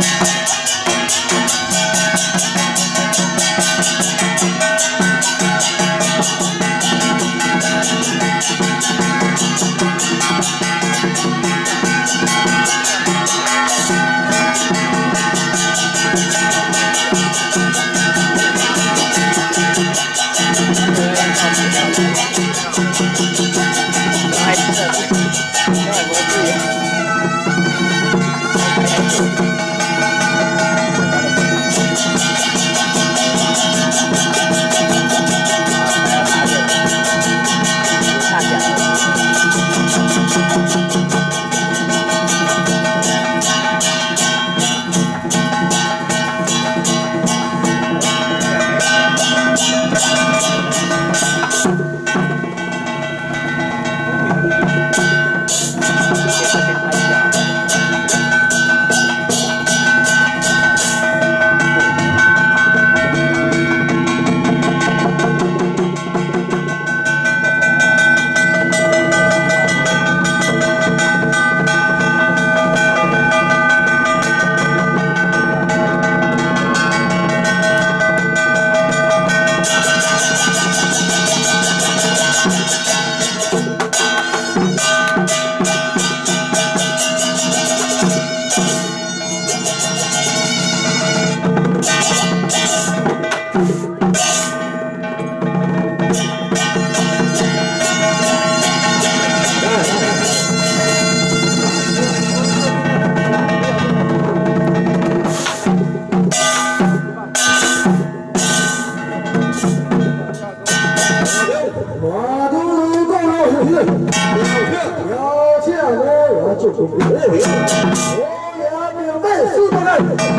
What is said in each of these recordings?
Música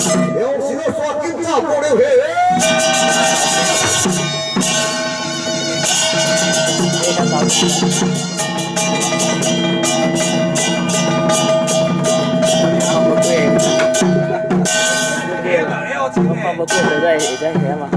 书的。人，了是要刷警察过了放不过谁在也在黑嘛。